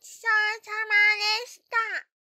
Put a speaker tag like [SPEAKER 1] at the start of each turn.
[SPEAKER 1] ちそうさまでした。